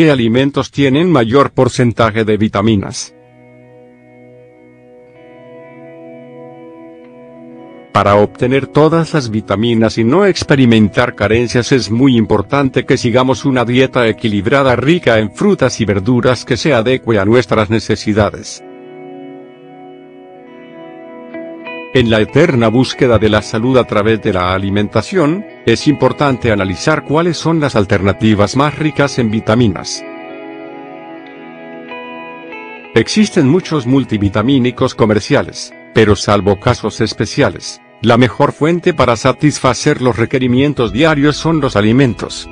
¿Qué alimentos tienen mayor porcentaje de vitaminas? Para obtener todas las vitaminas y no experimentar carencias es muy importante que sigamos una dieta equilibrada rica en frutas y verduras que se adecue a nuestras necesidades. En la eterna búsqueda de la salud a través de la alimentación, es importante analizar cuáles son las alternativas más ricas en vitaminas. Existen muchos multivitamínicos comerciales, pero salvo casos especiales, la mejor fuente para satisfacer los requerimientos diarios son los alimentos.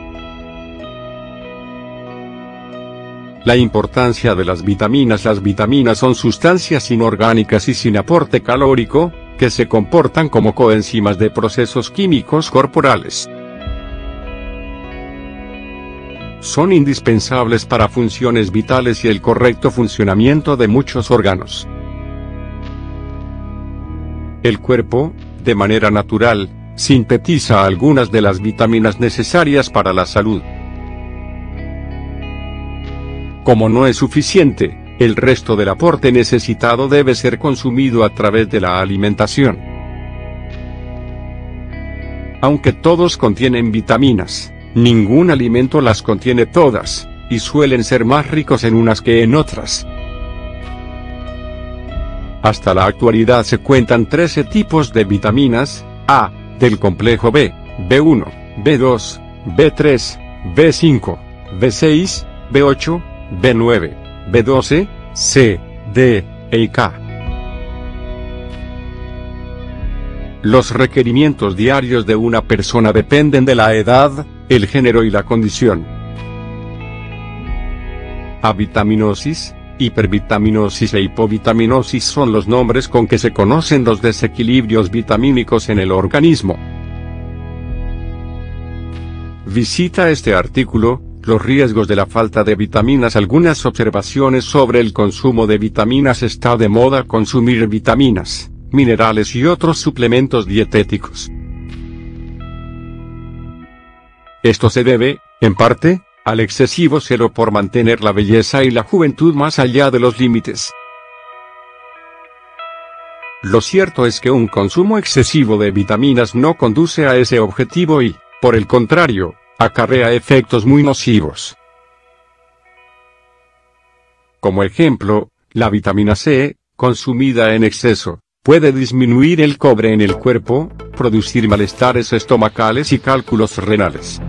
La importancia de las vitaminas Las vitaminas son sustancias inorgánicas y sin aporte calórico, que se comportan como coenzimas de procesos químicos corporales. Son indispensables para funciones vitales y el correcto funcionamiento de muchos órganos. El cuerpo, de manera natural, sintetiza algunas de las vitaminas necesarias para la salud. Como no es suficiente, el resto del aporte necesitado debe ser consumido a través de la alimentación. Aunque todos contienen vitaminas, ningún alimento las contiene todas, y suelen ser más ricos en unas que en otras. Hasta la actualidad se cuentan 13 tipos de vitaminas, A, del complejo B, B1, B2, B3, B5, B6, B8, B9, B12, C, D, E K. Los requerimientos diarios de una persona dependen de la edad, el género y la condición. Avitaminosis, hipervitaminosis e hipovitaminosis son los nombres con que se conocen los desequilibrios vitamínicos en el organismo. Visita este artículo, los riesgos de la falta de vitaminas Algunas observaciones sobre el consumo de vitaminas Está de moda consumir vitaminas, minerales y otros suplementos dietéticos. Esto se debe, en parte, al excesivo celo por mantener la belleza y la juventud más allá de los límites. Lo cierto es que un consumo excesivo de vitaminas no conduce a ese objetivo y, por el contrario, acarrea efectos muy nocivos. Como ejemplo, la vitamina C, consumida en exceso, puede disminuir el cobre en el cuerpo, producir malestares estomacales y cálculos renales.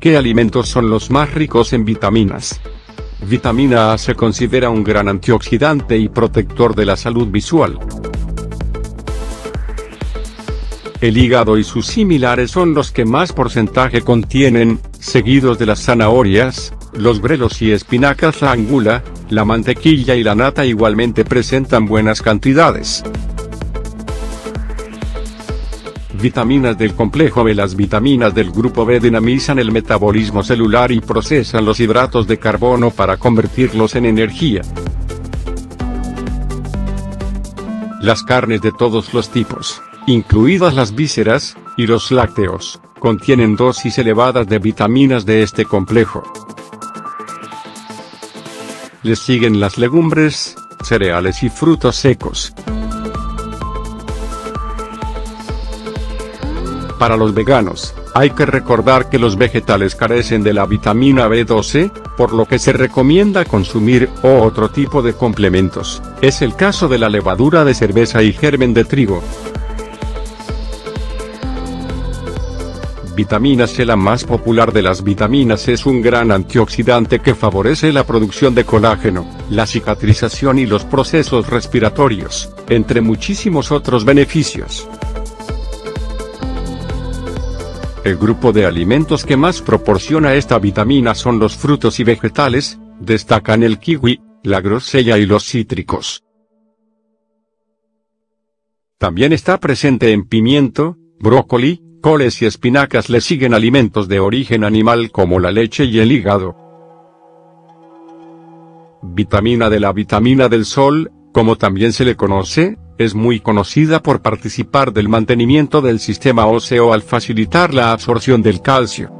¿Qué alimentos son los más ricos en vitaminas? Vitamina A se considera un gran antioxidante y protector de la salud visual. El hígado y sus similares son los que más porcentaje contienen, seguidos de las zanahorias, los grelos y espinacas la angula, la mantequilla y la nata igualmente presentan buenas cantidades. Vitaminas del complejo B Las vitaminas del grupo B dinamizan el metabolismo celular y procesan los hidratos de carbono para convertirlos en energía. Las carnes de todos los tipos, incluidas las vísceras, y los lácteos, contienen dosis elevadas de vitaminas de este complejo. Les siguen las legumbres, cereales y frutos secos. Para los veganos, hay que recordar que los vegetales carecen de la vitamina B12, por lo que se recomienda consumir otro tipo de complementos. Es el caso de la levadura de cerveza y germen de trigo. Vitamina C La más popular de las vitaminas es un gran antioxidante que favorece la producción de colágeno, la cicatrización y los procesos respiratorios, entre muchísimos otros beneficios. El grupo de alimentos que más proporciona esta vitamina son los frutos y vegetales, destacan el kiwi, la grosella y los cítricos. También está presente en pimiento, brócoli, coles y espinacas le siguen alimentos de origen animal como la leche y el hígado. Vitamina de la vitamina del sol, como también se le conoce, es muy conocida por participar del mantenimiento del sistema óseo al facilitar la absorción del calcio.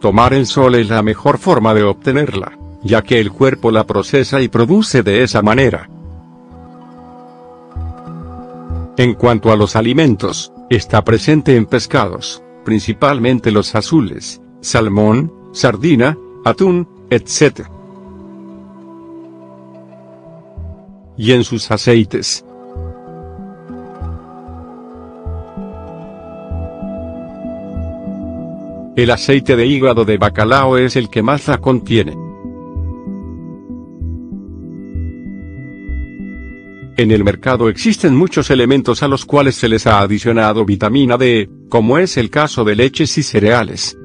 Tomar el sol es la mejor forma de obtenerla, ya que el cuerpo la procesa y produce de esa manera. En cuanto a los alimentos, está presente en pescados, principalmente los azules, salmón, sardina, atún, etc. Y en sus aceites. El aceite de hígado de bacalao es el que más la contiene. En el mercado existen muchos elementos a los cuales se les ha adicionado vitamina D, como es el caso de leches y cereales.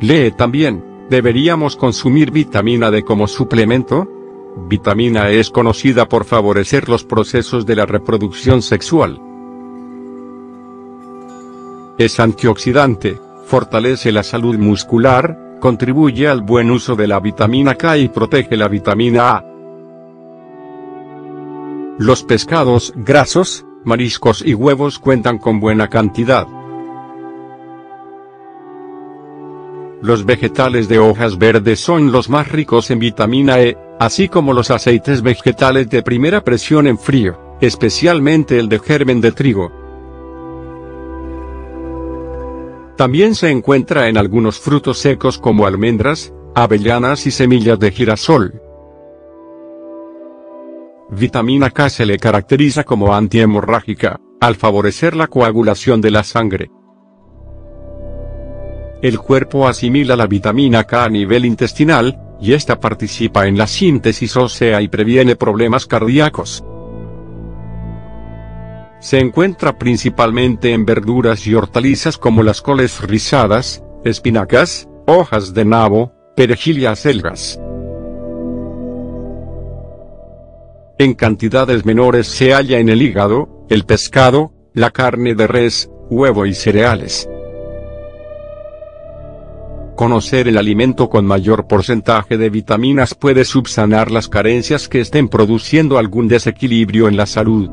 Lee también, ¿deberíamos consumir vitamina D como suplemento? Vitamina E es conocida por favorecer los procesos de la reproducción sexual. Es antioxidante, fortalece la salud muscular, contribuye al buen uso de la vitamina K y protege la vitamina A. Los pescados grasos, mariscos y huevos cuentan con buena cantidad. Los vegetales de hojas verdes son los más ricos en vitamina E, así como los aceites vegetales de primera presión en frío, especialmente el de germen de trigo. También se encuentra en algunos frutos secos como almendras, avellanas y semillas de girasol. Vitamina K se le caracteriza como antihemorrágica, al favorecer la coagulación de la sangre. El cuerpo asimila la vitamina K a nivel intestinal, y esta participa en la síntesis ósea y previene problemas cardíacos. Se encuentra principalmente en verduras y hortalizas como las coles rizadas, espinacas, hojas de nabo, perejil y acelgas. En cantidades menores se halla en el hígado, el pescado, la carne de res, huevo y cereales. Conocer el alimento con mayor porcentaje de vitaminas puede subsanar las carencias que estén produciendo algún desequilibrio en la salud.